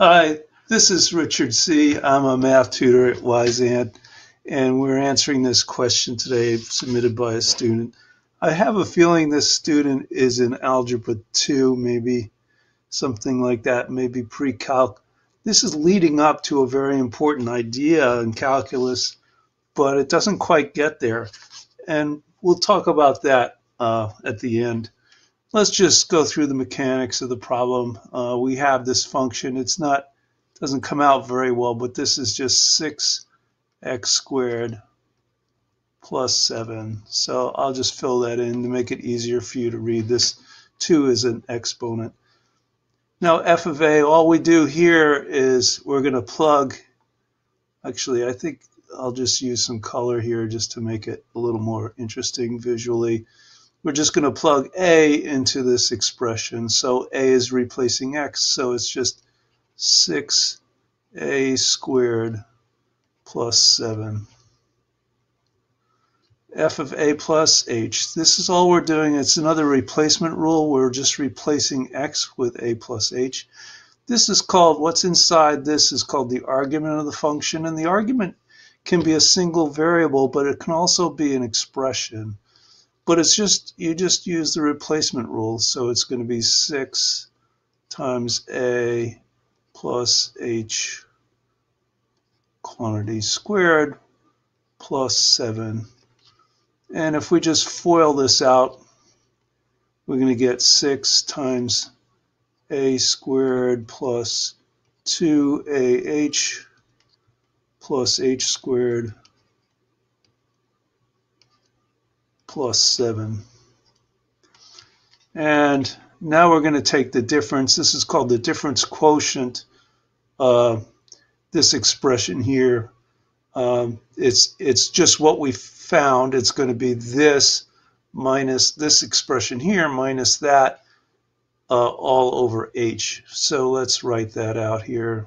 Hi, this is Richard C. I'm a math tutor at Wyzant, and we're answering this question today submitted by a student. I have a feeling this student is in Algebra 2, maybe something like that, maybe pre-calc. This is leading up to a very important idea in calculus, but it doesn't quite get there. And we'll talk about that uh, at the end let's just go through the mechanics of the problem. Uh, we have this function. It's not, doesn't come out very well, but this is just 6x squared plus 7. So I'll just fill that in to make it easier for you to read. This 2 is an exponent. Now f of a, all we do here is we're going to plug, actually I think I'll just use some color here just to make it a little more interesting visually we're just going to plug a into this expression. So a is replacing x, so it's just 6a squared plus 7. f of a plus h. This is all we're doing. It's another replacement rule. We're just replacing x with a plus h. This is called, what's inside this is called the argument of the function. And the argument can be a single variable, but it can also be an expression. But it's just, you just use the replacement rule. So it's going to be 6 times A plus H quantity squared plus 7. And if we just FOIL this out, we're going to get 6 times A squared plus 2AH plus H squared plus 7. And now we're going to take the difference. This is called the difference quotient. Uh, this expression here, um, it's, it's just what we found. It's going to be this minus this expression here minus that uh, all over h. So let's write that out here.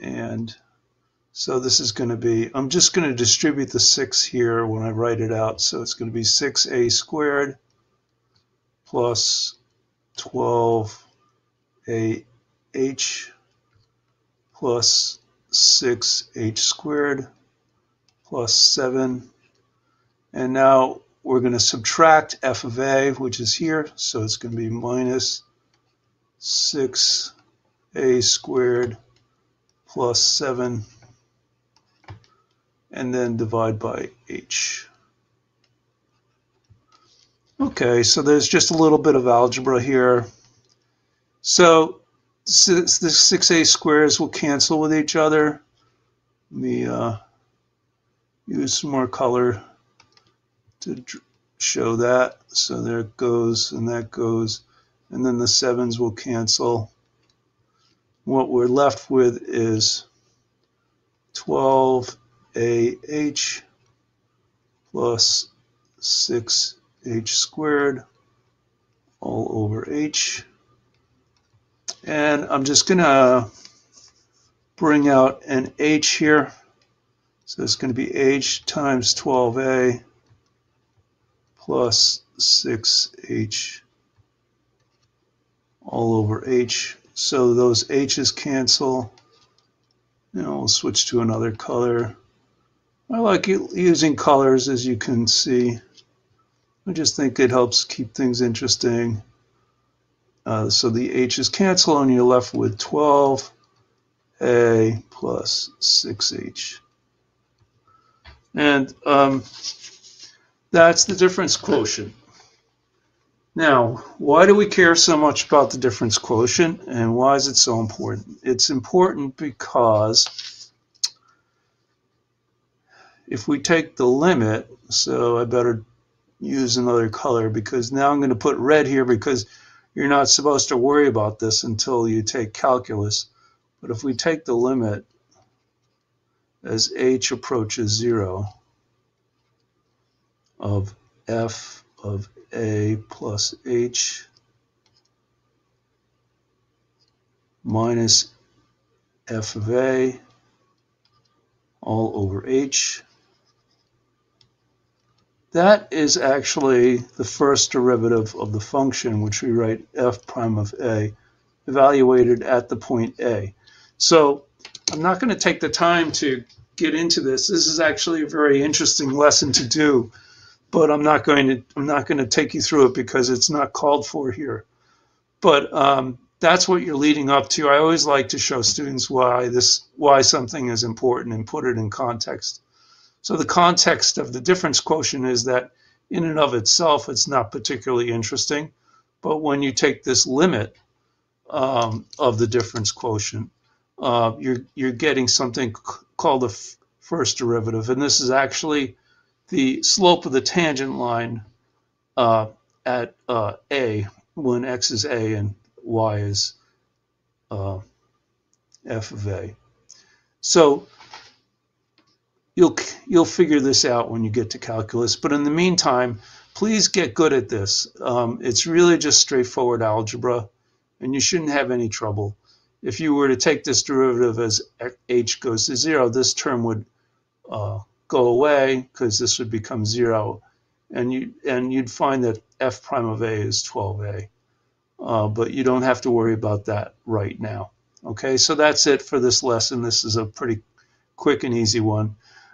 And so this is going to be, I'm just going to distribute the 6 here when I write it out. So it's going to be 6a squared plus 12ah plus 6h squared plus 7. And now we're going to subtract f of a, which is here. So it's going to be minus 6a squared plus 7 and then divide by h. Okay, so there's just a little bit of algebra here. So since the 6a squares will cancel with each other. Let me uh, use some more color to show that. So there it goes, and that goes. And then the 7s will cancel. What we're left with is 12 AH plus 6H squared all over H. And I'm just going to bring out an H here. So it's going to be H times 12A plus 6H all over H. So those H's cancel. Now we'll switch to another color. I like using colors as you can see. I just think it helps keep things interesting. Uh, so the H's cancel and you're left with 12A plus 6H. And um, that's the difference quotient. Now, why do we care so much about the difference quotient and why is it so important? It's important because if we take the limit, so I better use another color because now I'm going to put red here because you're not supposed to worry about this until you take calculus. But if we take the limit as h approaches 0 of f of a plus h minus f of a all over h that is actually the first derivative of the function, which we write f prime of a evaluated at the point A. So I'm not going to take the time to get into this. This is actually a very interesting lesson to do, but I'm not going to I'm not going to take you through it because it's not called for here. But um, that's what you're leading up to. I always like to show students why this why something is important and put it in context. So the context of the difference quotient is that in and of itself, it's not particularly interesting. But when you take this limit um, of the difference quotient, uh, you're, you're getting something called the first derivative. And this is actually the slope of the tangent line uh, at uh, A when x is A and y is uh, f of A. So you'll you'll figure this out when you get to calculus. But in the meantime, please get good at this. Um, it's really just straightforward algebra, and you shouldn't have any trouble. If you were to take this derivative as h goes to zero, this term would uh, go away because this would become zero, and you and you'd find that f prime of a is 12a. Uh, but you don't have to worry about that right now. Okay, so that's it for this lesson. This is a pretty quick and easy one.